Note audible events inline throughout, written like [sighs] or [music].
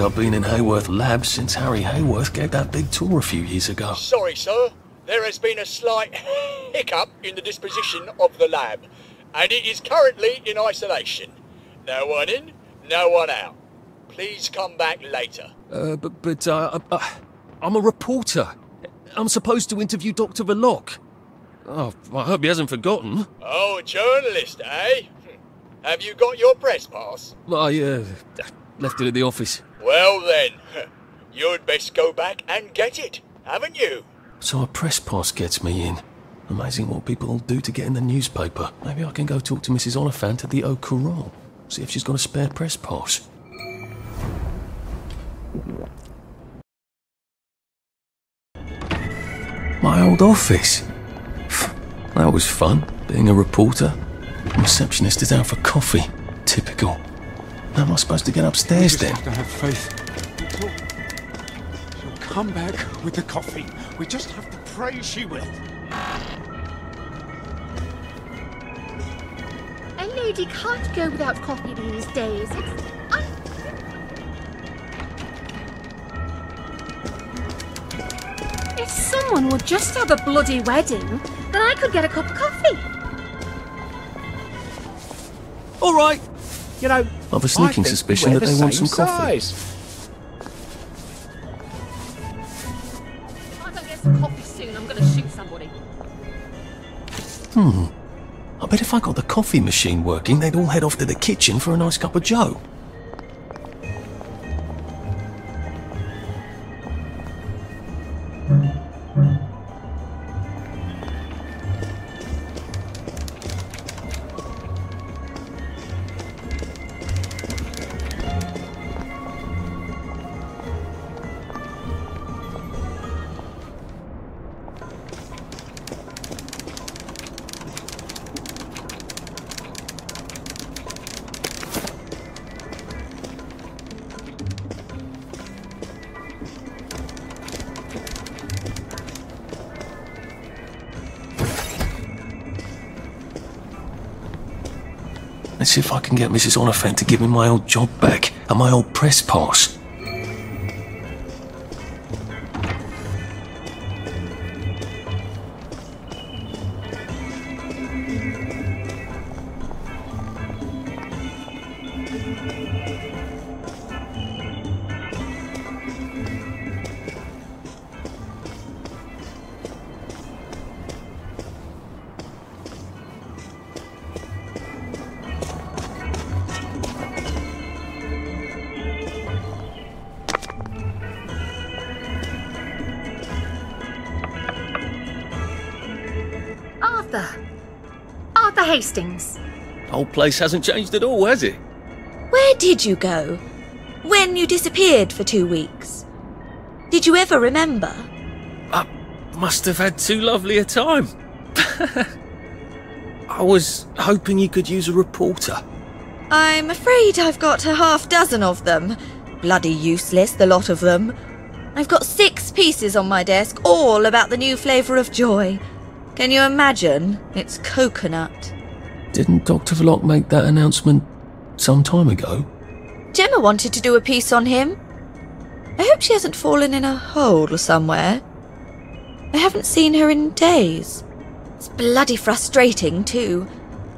think I've been in Haworth Labs since Harry Haworth gave that big tour a few years ago. Sorry, sir. There has been a slight [laughs] hiccup in the disposition of the lab, and it is currently in isolation. No one in, no one out. Please come back later. Uh, but but uh, uh, I'm a reporter. I'm supposed to interview Dr. Verloc. Oh, I hope he hasn't forgotten. Oh, a journalist, eh? Have you got your press pass? I uh, left it at the office. Well then, [laughs] you'd best go back and get it, haven't you? So a press pass gets me in. Amazing what people do to get in the newspaper. Maybe I can go talk to Mrs. Oliphant at the Au Courant. See if she's got a spare press pass. My old office. [sighs] That was fun, being a reporter. Receptionist is out for coffee. Typical. How am I supposed to get We upstairs just then? have to have faith. She'll, she'll come back with the coffee. We just have to pray she will. A lady can't go without coffee these days. It's If someone would just have a bloody wedding, then I could get a cup of coffee. All right. You know, I've a sneaking suspicion that the they want some coffee. size. If I don't get some coffee soon, I'm going to shoot somebody. Hmm. I bet if I got the coffee machine working, they'd all head off to the kitchen for a nice cup of joe. See if I can get Mrs. Oliphant to give me my old job back and my old press pass. Hastings. Old place hasn't changed at all, has it? Where did you go? When you disappeared for two weeks? Did you ever remember? I must have had too lovely a time. [laughs] I was hoping you could use a reporter. I'm afraid I've got a half dozen of them. Bloody useless, the lot of them. I've got six pieces on my desk, all about the new flavour of joy. Can you imagine? It's coconut. Didn't Dr. Verloc make that announcement some time ago? Gemma wanted to do a piece on him. I hope she hasn't fallen in a hole or somewhere. I haven't seen her in days. It's bloody frustrating, too.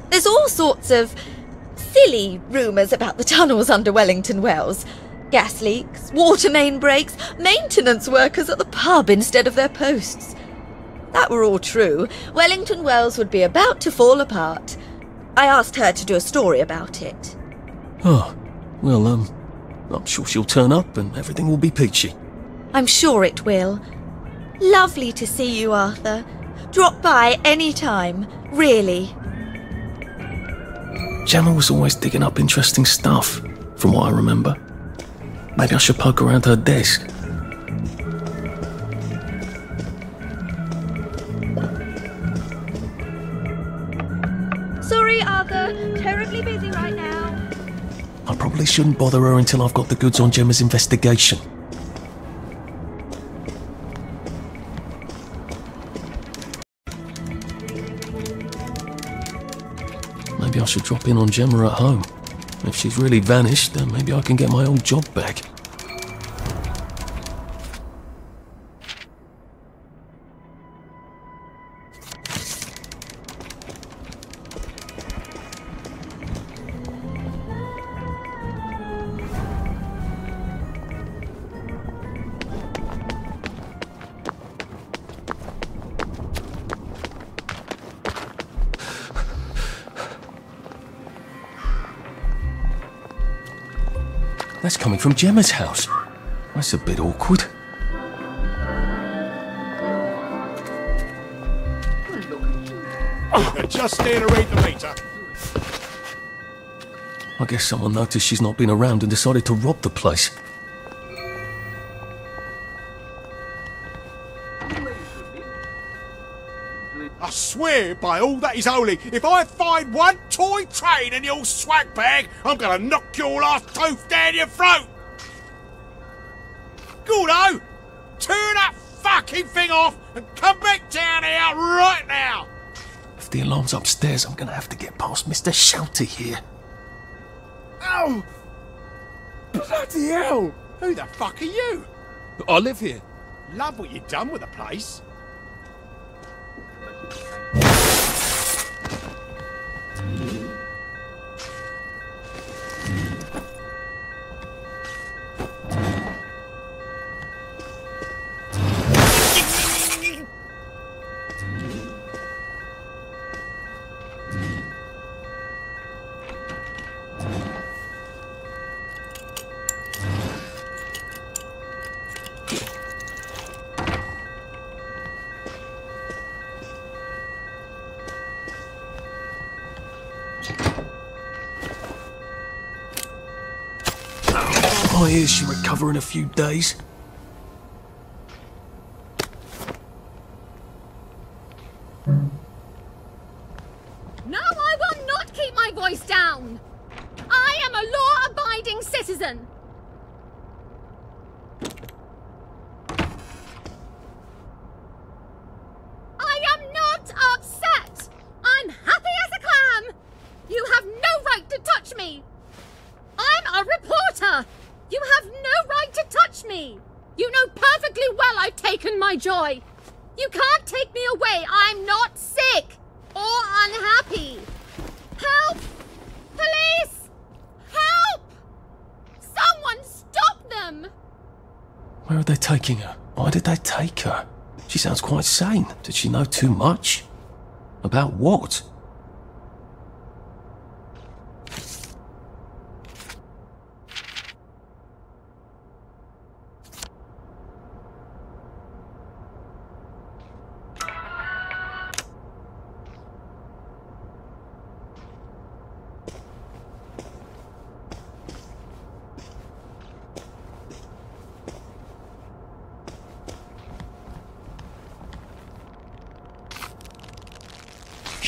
There's all sorts of silly rumours about the tunnels under Wellington Wells. Gas leaks, water main breaks, maintenance workers at the pub instead of their posts. That were all true, Wellington Wells would be about to fall apart. I asked her to do a story about it. Oh, well, um, I'm sure she'll turn up and everything will be peachy. I'm sure it will. Lovely to see you, Arthur. Drop by any time, really. Gemma was always digging up interesting stuff, from what I remember. Maybe I should poke around her desk. Sorry, Arthur. Terribly busy right now. I probably shouldn't bother her until I've got the goods on Gemma's investigation. Maybe I should drop in on Gemma at home. If she's really vanished, then maybe I can get my old job back. That's coming from Gemma's house. That's a bit awkward. Just there to read the meter. I guess someone noticed she's not been around and decided to rob the place. Swear by all that is holy, if I find one toy train in your swag bag, I'm gonna knock your last tooth down your throat! Gordo! Turn that fucking thing off and come back down here right now! If the alarm's upstairs, I'm gonna have to get past Mr. Shouty here. Oh! Bloody hell! Who the fuck are you? I live here. Love what you've done with the place. Mm-hmm. I hear she'll recover in a few days. No, I will not keep my voice down. I am a law-abiding citizen. I am not upset. I'm happy as a clam. You have no right to touch me. I'm a reporter. You have no right to touch me. You know perfectly well I've taken my joy. You can't take me away. I'm not sick or unhappy. Help! Police! Help! Someone stop them! Where are they taking her? Why did they take her? She sounds quite sane. Did she know too much? About what?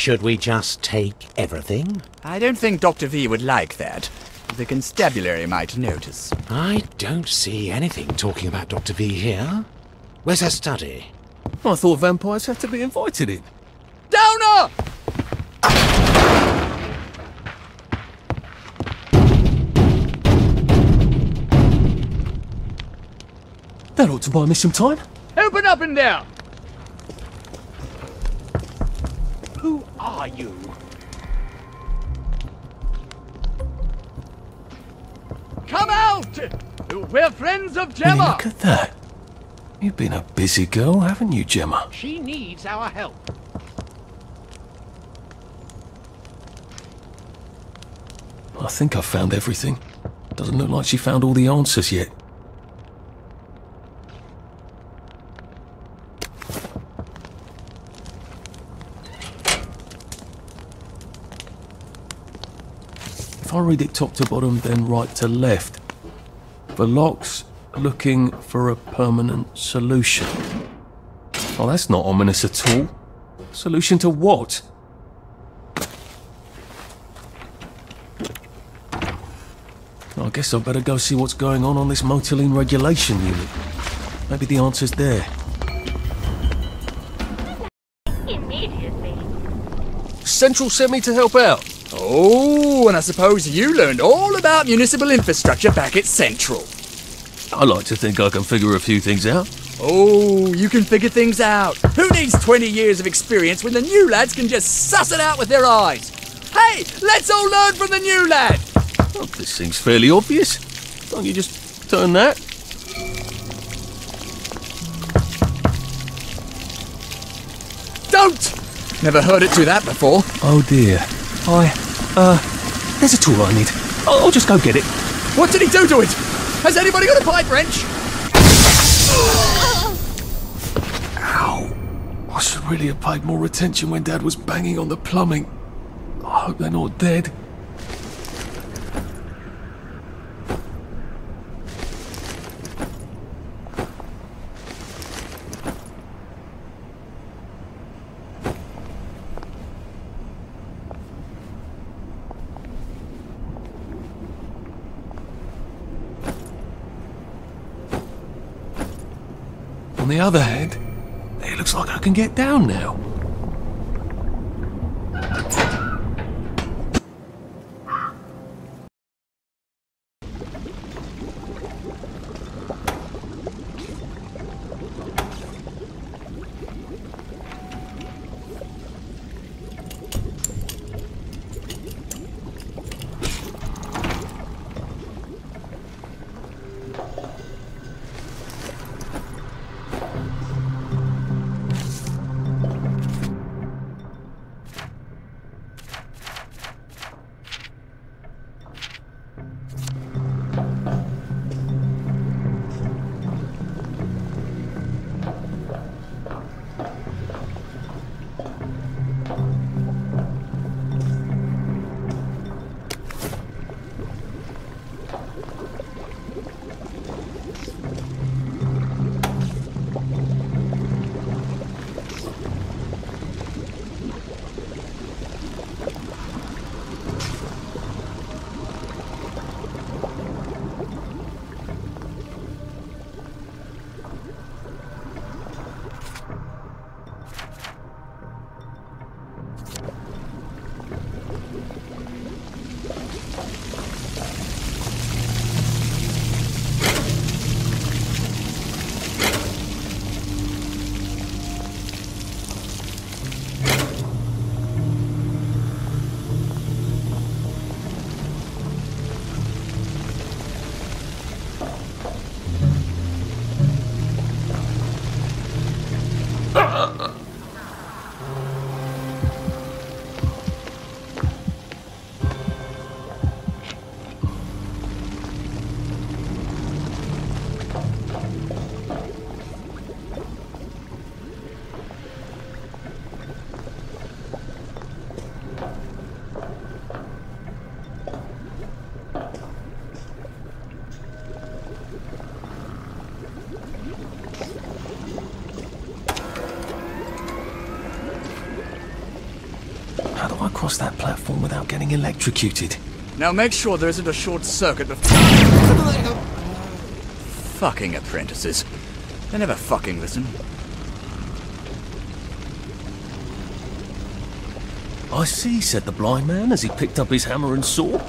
Should we just take everything? I don't think Dr. V would like that. The constabulary might notice. I don't see anything talking about Dr. V here. Where's her study? I thought vampires had to be invited in. Downer! That ought to buy me some time. Open up in there! Are you? Come out! We're friends of Gemma! look at that. You've been a busy girl, haven't you, Gemma? She needs our help. I think I've found everything. Doesn't look like she found all the answers yet. If I read it top to bottom, then right to left. Verloc's looking for a permanent solution. Oh, that's not ominous at all. Solution to what? I guess I'd better go see what's going on on this motiline regulation unit. Maybe the answer's there. Immediately. Central sent me to help out. Oh, and I suppose you learned all about municipal infrastructure back at Central. I like to think I can figure a few things out. Oh, you can figure things out. Who needs 20 years of experience when the new lads can just suss it out with their eyes? Hey, let's all learn from the new lad! Oh, this seems fairly obvious. Don't you just turn that? Don't! Never heard it do that before. Oh dear. I, uh, there's a tool I need. I'll, I'll just go get it. What did he do to it? Has anybody got a pipe wrench? Ow! I should really have paid more attention when Dad was banging on the plumbing. I hope they're not dead. The other hand, it looks like I can get down now. How do I cross that platform without getting electrocuted? Now make sure there isn't a short circuit before. fucking apprentices. They never fucking listen. I see, said the blind man as he picked up his hammer and saw.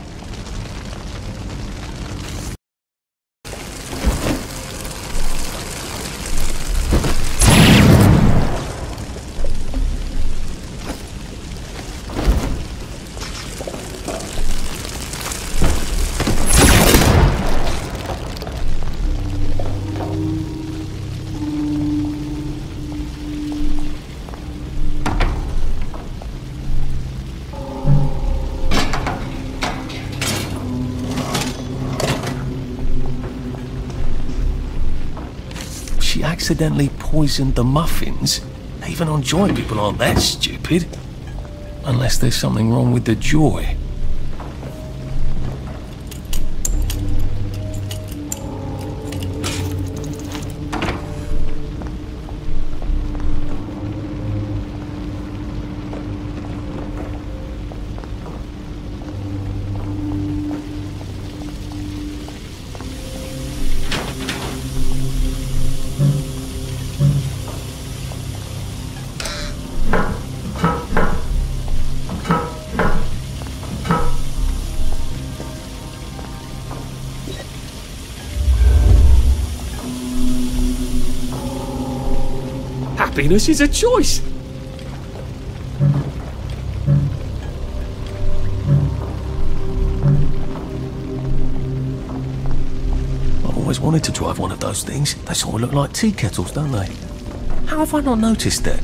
Accidentally poisoned the muffins. Even on joy people aren't that stupid. Unless there's something wrong with the joy. Happiness is a choice. I've always wanted to drive one of those things. They sort of look like tea kettles, don't they? How have I not noticed that?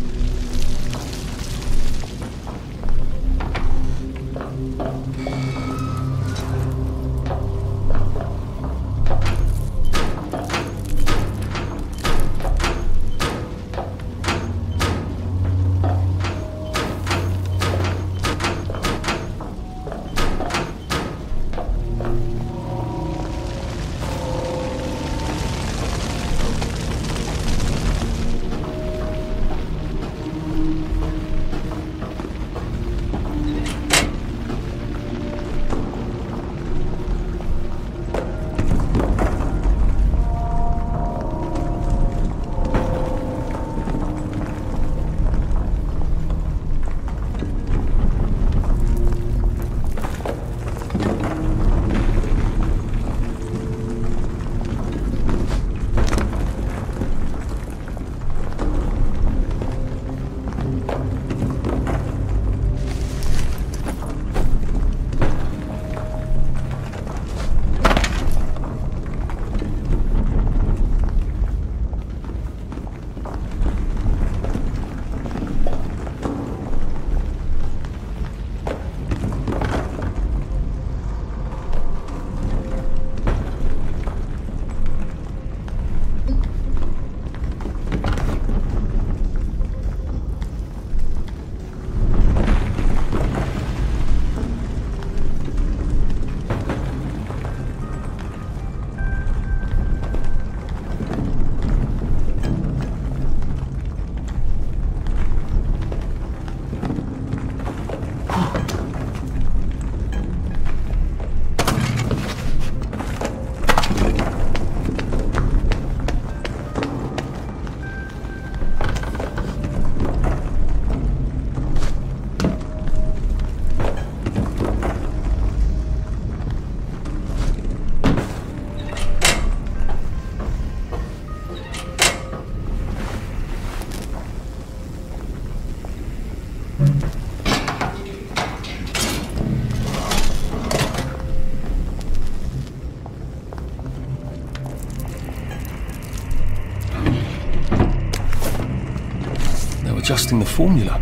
Adjusting the formula.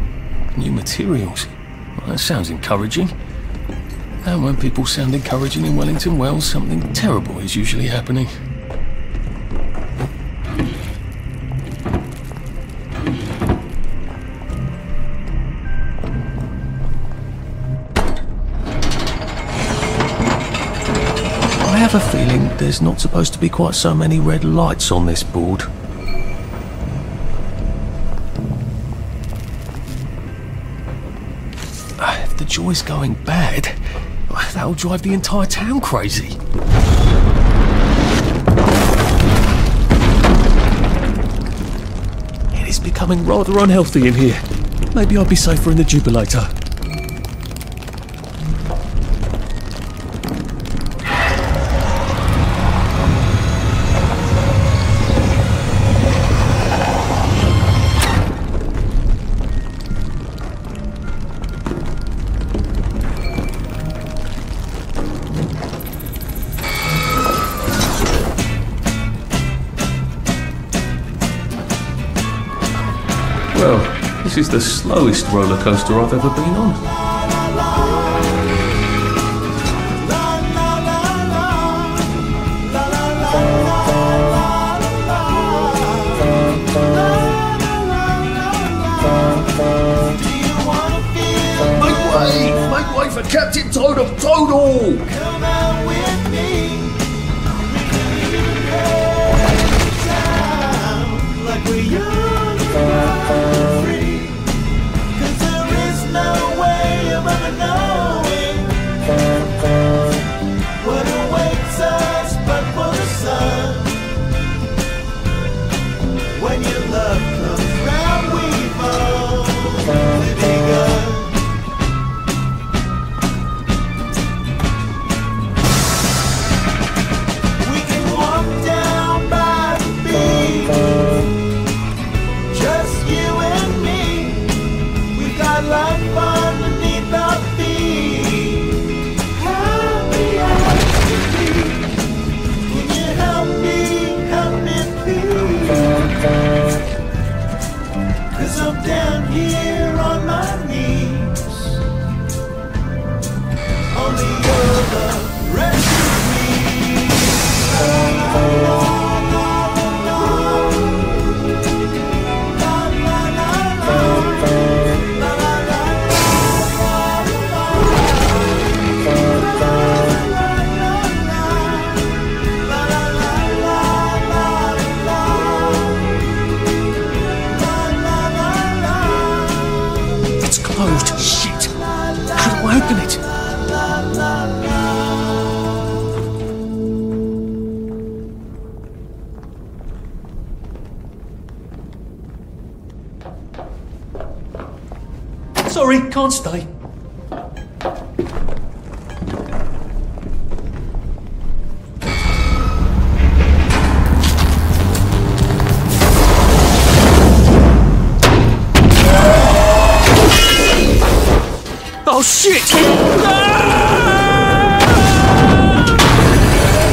New materials. Well, that sounds encouraging. And when people sound encouraging in Wellington Wells, something terrible is usually happening. I have a feeling there's not supposed to be quite so many red lights on this board. Joy's going bad, that'll drive the entire town crazy. It is becoming rather unhealthy in here. Maybe I'd be safer in the jubilator. Is the slowest roller coaster I've ever been on. Make way! Make way for Captain Toad of Toadle! Closed. Shit! How do I open it? Sorry, can't stay.